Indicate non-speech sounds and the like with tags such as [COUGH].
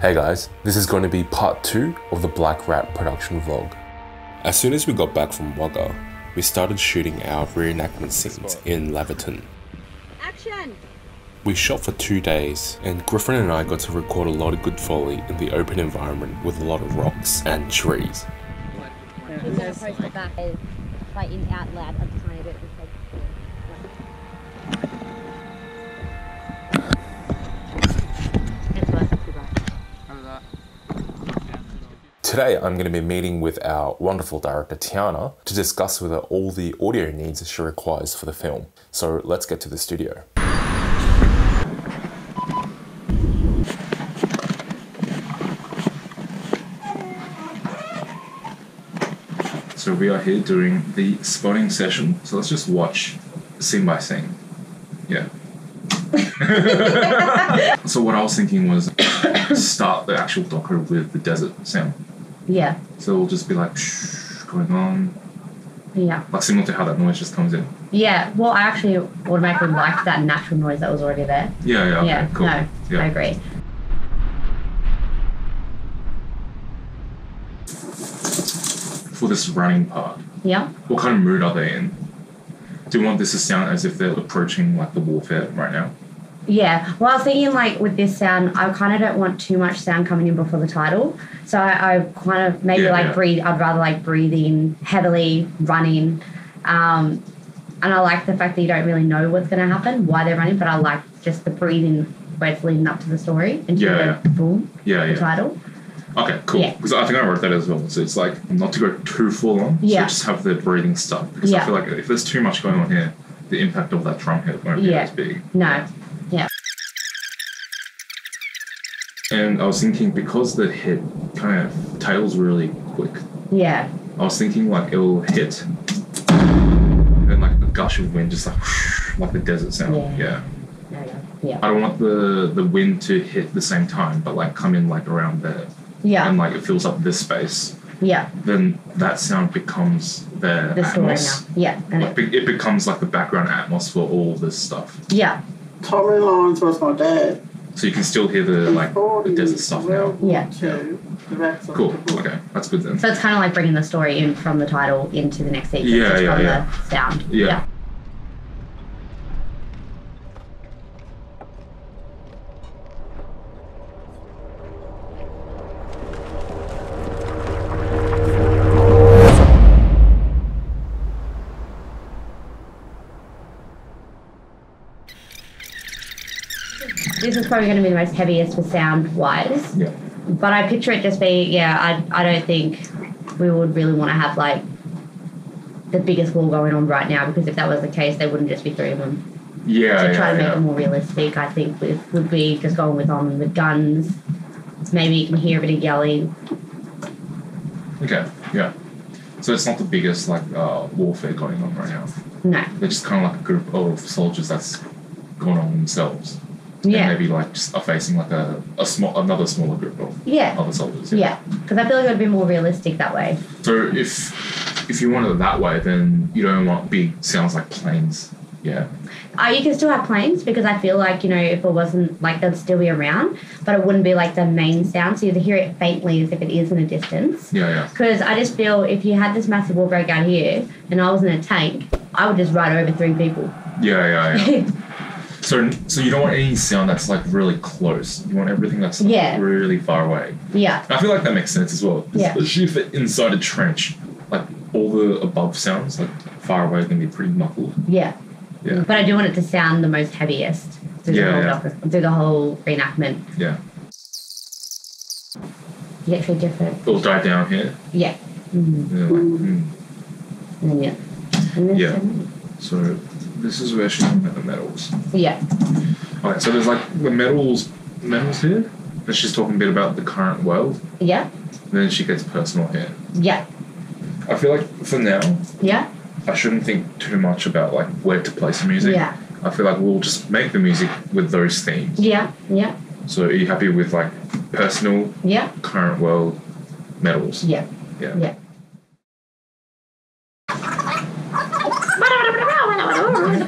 Hey guys, this is going to be part 2 of the Black Rat production vlog. As soon as we got back from Wagga, we started shooting our reenactment scenes in Laverton. Action! We shot for two days, and Griffin and I got to record a lot of good foley in the open environment with a lot of rocks and trees. He's gonna post it back as like in out loud a tiny bit. and take- It's worth it, too bad. Today, I'm going to be meeting with our wonderful director Tiana to discuss with her all the audio needs she requires for the film. So let's get to the studio. So we are here during the spotting session. So let's just watch scene by scene. Yeah. [LAUGHS] so what I was thinking was [COUGHS] start the actual doco with the desert sound. Yeah, So it'll just be like shh, going on, yeah, like similar to how that noise just comes in. yeah. Well, I actually automatically liked that natural noise that was already there. Yeah, yeah, okay, yeah, cool. no, yeah. I agree. For this running part, Yeah, what kind of mood are they in? Do you want this to sound as if they're approaching like the warfare right now? Yeah. Well, I was thinking like with this sound, I kind of don't want too much sound coming in before the title, so I, I kind of maybe Yeah, like yeah. breathe. I'd rather like breathing heavily, running, um, and I like the fact that you don't really know what's going to happen, why they're running, but I like just the breathing where it's leading up to the story until Yeah, the boom, Yeah, the yeah. title. Okay, cool. Yeah. Because I think I wrote that as well. So it's like not to go too full on. Yeah. So just have the breathing stuff. Because I feel like if there's too much going on here, the impact of that drum hit won't be Yeah. as big. No, And I was thinking because the hit kind of tails really quick, yeah, I was thinking like it'll hit and then like a gush of wind just like [LAUGHS] like the desert sound. Yeah. yeah. yeah, yeah, I don't want the the wind to hit the same time, but like come in like around there. yeah, And like it fills up this space. yeah. Then that sound becomes their The story atmos. now, yeah, and Like, it, it becomes like the background atmosphere for all this stuff. yeah, Tommy Lawrence was my dad. So you can still hear the like the desert stuff now. Yeah. To the rest of Cool. Okay, that's good then. So it's kind of like bringing the story in from the title into the next sequence, Yeah, just yeah, from yeah. the sound. Yeah. This is probably going to be the most heaviest for sound wise, Yeah. but I picture it just being, yeah. I I don't think we would really want to have like the biggest war going on right now because if that was the case, there wouldn't just be three of them. Yeah. to try yeah, to make yeah. it more realistic, I think would, would be just going with on with guns. Maybe you can hear a bit of yelling. Okay. Yeah. So it's not the biggest like uh, warfare going on right now. No. They're just kind of like a group of soldiers that's going on themselves. Yeah. And maybe like just are facing like a, a small another smaller group of Yeah. other soldiers. Yeah. Because I feel like it would be more realistic that way. So if if you want it that way, then you don't want big sounds like planes. Yeah. Uh, you can still have planes because I feel like, you know, if it wasn't like they'd still be around, but it wouldn't be like the main sound. So you'd hear it faintly as if it is in a distance. Yeah. Yeah. Because I just feel if you had this massive war break out here and I was in a tank, I would just ride over three people. Yeah. Yeah. Yeah. [LAUGHS] So, so you don't want any sound that's like really close. You want everything that's like, Yeah. really far away. yeah. I feel like that makes sense as well. Yeah. Especially if it's inside a trench, like all the above sounds, like far away, can be pretty muffled. Yeah. Yeah. But I do want it to sound the most heaviest through the Yeah, whole yeah. doc- through the whole reenactment. Yeah. You get a different. It'll die down here. Yeah. Mm. Yeah, like, mm. And then yeah. And then Yeah. So this is where she's talking about the medals. Yeah. Okay, so there's like the medals, medals here. and she's talking a bit about the current world. Yeah. Then she gets personal here. Yeah. I feel like for now, Yeah. I shouldn't think too much about like where to place the music. Yeah. I feel like we'll just make the music with those themes. Yeah. Yeah. So are you happy with like personal, Yeah. current world, medals. Yeah. Yeah. Yeah.